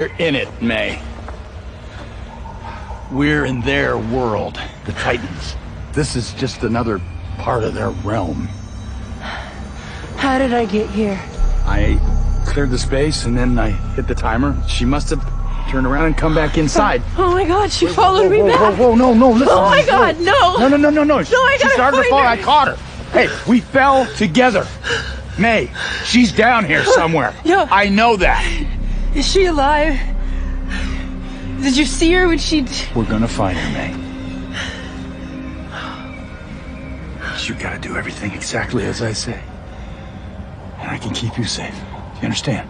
We're in it, May. We're in their world, the Titans. This is just another part of their realm. How did I get here? I cleared the space and then I hit the timer. She must have turned around and come back inside. Oh my god, she followed me whoa, back! Whoa, whoa, no, no, listen. Oh my god, no! No, no, no, no, no. No, I she gotta started to fall. her. I caught her. Hey, we fell together. May, she's down here somewhere. Yeah. I know that. Is she alive? Did you see her when she... We're gonna find her, May. You gotta do everything exactly as I say. And I can keep you safe. Do You understand?